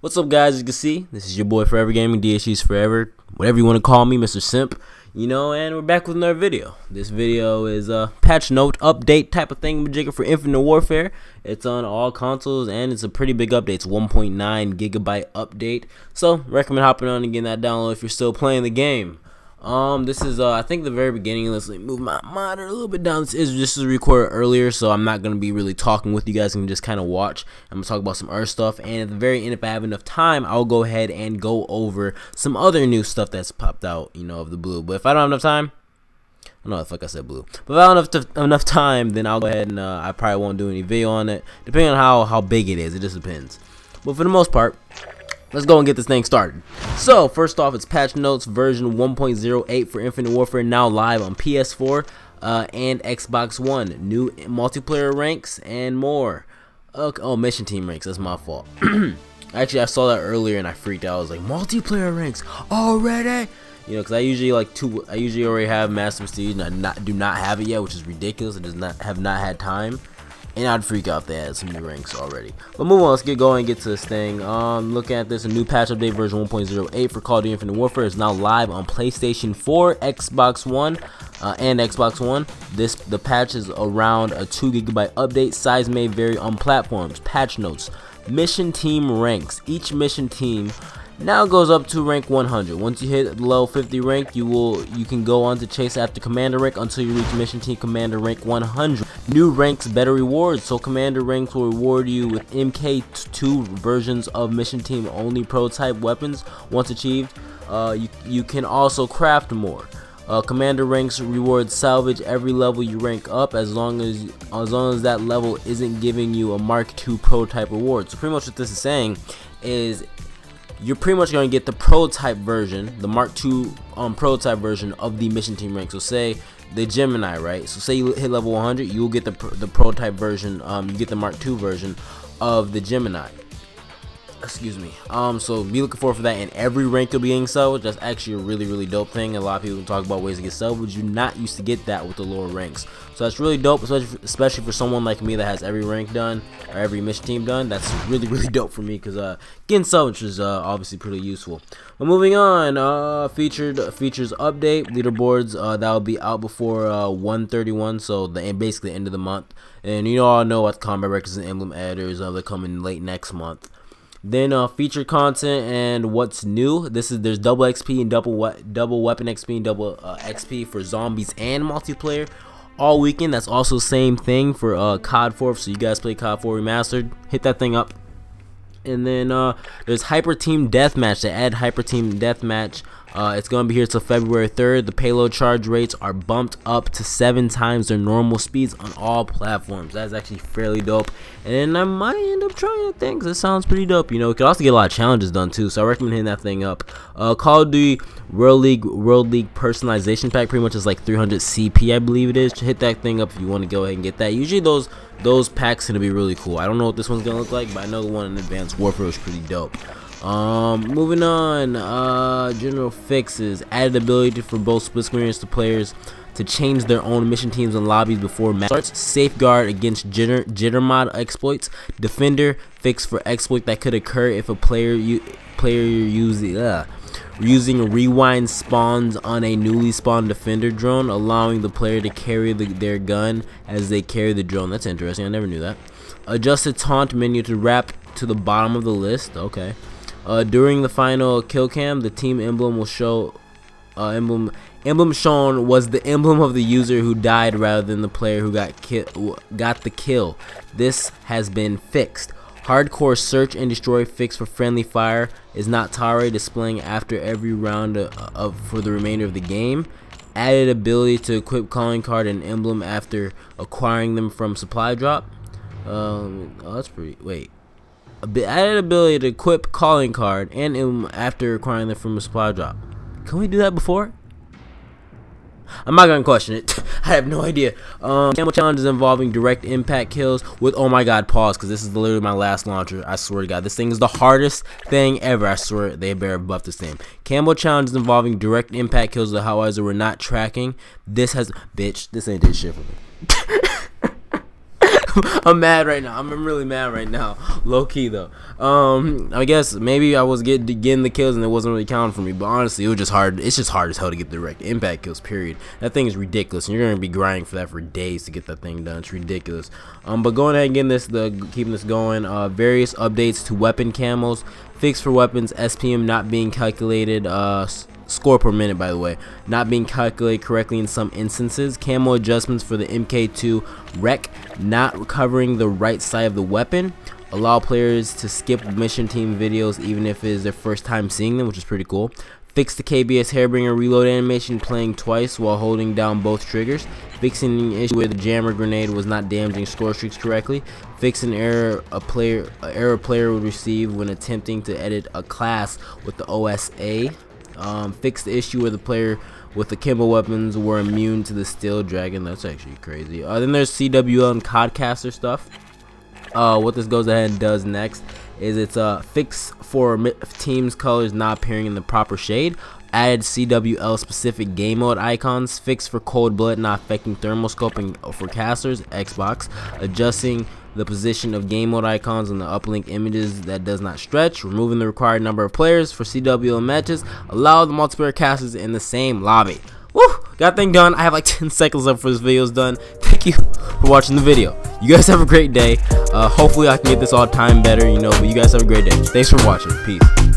What's up, guys? As you can see, this is your boy Forever Gaming, DHG's Forever, whatever you want to call me, Mr. Simp. You know, and we're back with another video. This video is a patch note update type of thing for Infinite Warfare. It's on all consoles and it's a pretty big update. It's 1.9 gigabyte update. So, recommend hopping on and getting that download if you're still playing the game. Um, this is uh, I think the very beginning. Let's like, move my monitor a little bit down. This is this is recorded earlier, so I'm not gonna be really talking with you guys. You can just kind of watch. I'm gonna talk about some Earth stuff, and at the very end, if I have enough time, I'll go ahead and go over some other new stuff that's popped out, you know, of the blue. But if I don't have enough time, I know, like I said, blue. But if I don't have enough, enough time, then I'll go ahead and uh, I probably won't do any video on it, depending on how how big it is. It just depends. But for the most part, let's go and get this thing started. So, first off, it's patch notes version 1.08 for Infinite Warfare now live on PS4 uh, and Xbox One. New multiplayer ranks and more. Okay, oh, mission team ranks. That's my fault. Actually, I saw that earlier and I freaked out. I was like, multiplayer ranks already? You know, because I usually like two. I usually already have Master Prestige, and I not do not have it yet, which is ridiculous. I does not have not had time and I'd freak out if they had some new ranks already. But move on, let's get going and get to this thing. Um, looking at this, a new patch update version 1.08 for Call of Duty Infinite Warfare is now live on PlayStation 4, Xbox One, uh, and Xbox One. This the patch is around a 2 gigabyte update. Size may vary on platforms. Patch notes: Mission team ranks. Each mission team now goes up to rank 100. Once you hit level 50 rank, you will you can go on to chase after commander rank until you reach mission team commander rank 100. New ranks, better rewards. So commander ranks will reward you with MK2 versions of mission team only prototype weapons. Once achieved, uh, you you can also craft more. Uh, commander ranks reward salvage every level you rank up as long as as long as that level isn't giving you a Mark II prototype reward. So pretty much what this is saying is you're pretty much going to get the prototype version, the Mark II um, prototype version of the mission team rank. So say the Gemini, right? So say you hit level 100, you'll get the the prototype version. Um, you get the Mark II version of the Gemini excuse me. Um so be looking forward for that in every rank you'll be getting salvage that's actually a really really dope thing. A lot of people talk about ways to get salvage you're not used to get that with the lower ranks. So that's really dope especially for, someone like me that has every rank done or every mission team done. That's really really dope for me because uh getting salvage is uh, obviously pretty useful. But moving on uh featured features update leaderboards uh that will be out before uh 131 so the basically end of the month. And you all know what combat records and emblem editors uh, they're coming late next month then uh, featured content and what's new. This is there's double XP and double we double weapon XP and double uh, XP for zombies and multiplayer all weekend. That's also same thing for uh, COD 4. So you guys play COD 4 remastered, hit that thing up. And then uh, there's Hyper Team Deathmatch. They add Hyper Team Deathmatch uh, it's going to be here till February 3rd. The payload charge rates are bumped up to seven times their normal speeds on all platforms. That's actually fairly dope. And I might end up trying that thing because It sounds pretty dope. You know, you can also get a lot of challenges done too. So I recommend hitting that thing up. Uh, Call of Duty World League World League personalization pack pretty much is like 300 CP, I believe it is. Hit that thing up if you want to go ahead and get that. Usually those those packs gonna be really cool. I don't know what this one's gonna look like, but I know the one in Advanced Warfare is pretty dope. Um, moving on, uh, general fixes, added ability for both split screeners to players to change their own mission teams and lobbies before match starts, safeguard against jitter, jitter mod exploits, defender fix for exploit that could occur if a player you player using uh, using rewind spawns on a newly spawned defender drone, allowing the player to carry the, their gun as they carry the drone. That's interesting. I never knew that. Adjusted taunt menu to wrap to the bottom of the list. Okay. Uh, during the final kill cam, the team emblem will show uh, emblem emblem shown was the emblem of the user who died rather than the player who got ki got the kill. This has been fixed. Hardcore search and destroy fix for friendly fire is not tolerated displaying after every round of, of, for the remainder of the game. Added ability to equip calling card and emblem after acquiring them from supply drop. Um, oh, that's pretty. Wait, added ability to equip calling card and um, after acquiring them from a supply drop. Can we do that before? I'm not gonna question it. I have no idea. Um, camo challenges involving direct impact kills with oh my god pause because this is literally my last launcher. I swear to God, this thing is the hardest thing ever. I swear they better buff this thing. Camo challenges involving direct impact kills with Hellraiser we're not tracking. This has bitch. This ain't this shit for me. I'm mad right now. I'm really mad right now. Low key though. Um, I guess maybe I was getting getting the kills and it wasn't really counting for me. But honestly, it was just hard. It's just hard as hell to get the direct impact kills. Period. That thing is ridiculous, and you're gonna be grinding for that for days to get that thing done. It's ridiculous. Um, but going ahead and getting this, the keeping this going. Uh, various updates to weapon camos. Fix for weapons. SPM not being calculated. Uh score per minute by the way. Not being calculated correctly in some instances. Camo adjustments for the mk2 rec not covering the right side of the weapon. Allow players to skip mission team videos even if it is their first time seeing them which is pretty cool. Fix the KBS Hairbringer reload animation playing twice while holding down both triggers, fixing the issue where the jammer grenade was not damaging score streaks correctly, fix an error a player a error player would receive when attempting to edit a class with the OSA, um, fix the issue where the player with the Kimbo weapons were immune to the Steel Dragon. That's actually crazy. Uh, then there's CWL and Codcaster stuff. Uh, what this goes ahead and does next is it's a fix for teams colors not appearing in the proper shade added CWL specific game mode icons, fix for cold blood not affecting thermal scoping for casters, Xbox, adjusting the position of game mode icons on the uplink images that does not stretch, removing the required number of players for CWL matches, allow the multiplayer casters in the same lobby. Woo! Got thing done. I have like 10 seconds left for this video's done. Thank you for watching the video. You guys have a great day. Uh, hopefully I can get this all time better, you know, but you guys have a great day. Thanks for watching. Peace.